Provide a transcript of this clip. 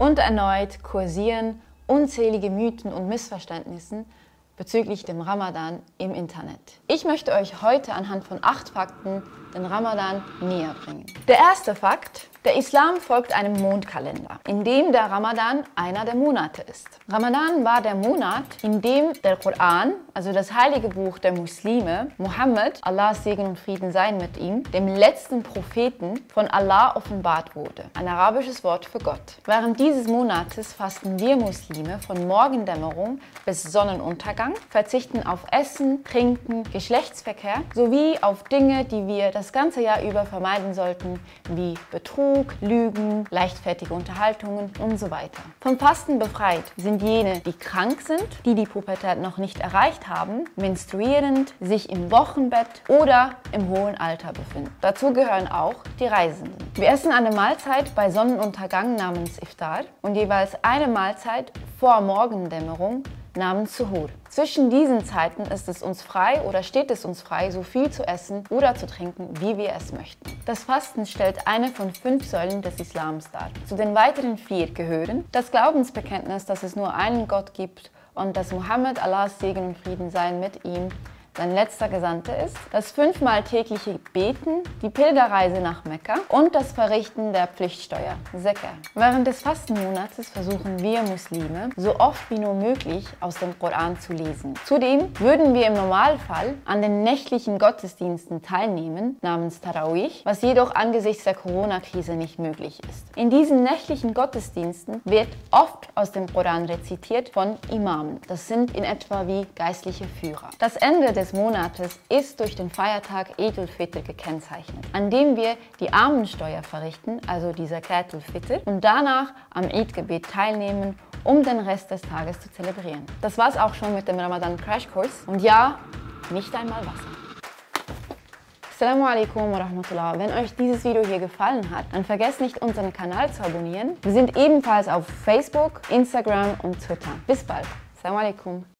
Und erneut kursieren unzählige Mythen und Missverständnisse bezüglich dem Ramadan im Internet. Ich möchte euch heute anhand von acht Fakten den Ramadan näher bringen. Der erste Fakt, der Islam folgt einem Mondkalender, in dem der Ramadan einer der Monate ist. Ramadan war der Monat, in dem der Koran, also das heilige Buch der Muslime, Mohammed, Allahs Segen und Frieden seien mit ihm, dem letzten Propheten von Allah offenbart wurde. Ein arabisches Wort für Gott. Während dieses Monates fasten wir Muslime von Morgendämmerung bis Sonnenuntergang, verzichten auf Essen, Trinken, Geschlechtsverkehr sowie auf Dinge, die wir das ganze Jahr über vermeiden sollten, wie Betrug, Betrug, Lügen, leichtfertige Unterhaltungen und so weiter. Vom Fasten befreit sind jene, die krank sind, die die Pubertät noch nicht erreicht haben, menstruierend, sich im Wochenbett oder im hohen Alter befinden. Dazu gehören auch die Reisenden. Wir essen eine Mahlzeit bei Sonnenuntergang namens Iftar und jeweils eine Mahlzeit vor Morgendämmerung namens Suhur. Zwischen diesen Zeiten ist es uns frei oder steht es uns frei, so viel zu essen oder zu trinken, wie wir es möchten. Das Fasten stellt eine von fünf Säulen des Islams dar. Zu den weiteren vier gehören das Glaubensbekenntnis, dass es nur einen Gott gibt und dass Mohammed Allahs Segen und Frieden seien mit ihm sein letzter Gesandter ist, das fünfmal tägliche Beten, die Pilgerreise nach Mekka und das Verrichten der Pflichtsteuer, Zekah. Während des Fastenmonats versuchen wir Muslime, so oft wie nur möglich aus dem Koran zu lesen. Zudem würden wir im Normalfall an den nächtlichen Gottesdiensten teilnehmen, namens Tarawih, was jedoch angesichts der Corona-Krise nicht möglich ist. In diesen nächtlichen Gottesdiensten wird oft aus dem Koran rezitiert von Imamen. Das sind in etwa wie geistliche Führer. Das Ende des des Monates ist durch den Feiertag Eid al-Fitr gekennzeichnet, an dem wir die Armensteuer verrichten, also die Zakat al-Fitr, und danach am Eid-Gebet teilnehmen, um den Rest des Tages zu zelebrieren. Das war's auch schon mit dem Ramadan Crashkurs. Und ja, nicht einmal Wasser. Assalamu alaikum wa rahmatullah. Wenn euch dieses Video hier gefallen hat, dann vergesst nicht unseren Kanal zu abonnieren. Wir sind ebenfalls auf Facebook, Instagram und Twitter. Bis bald. Assalamu alaikum.